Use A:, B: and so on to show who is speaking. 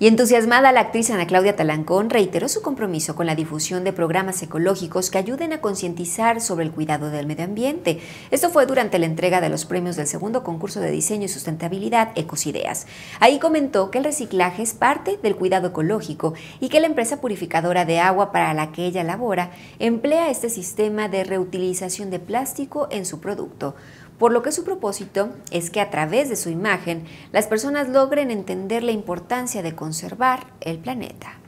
A: Y entusiasmada, la actriz Ana Claudia Talancón reiteró su compromiso con la difusión de programas ecológicos que ayuden a concientizar sobre el cuidado del medio ambiente. Esto fue durante la entrega de los premios del segundo concurso de diseño y sustentabilidad Ecosideas. Ahí comentó que el reciclaje es parte del cuidado ecológico y que la empresa purificadora de agua para la que ella labora emplea este sistema de reutilización de plástico en su producto por lo que su propósito es que a través de su imagen las personas logren entender la importancia de conservar el planeta.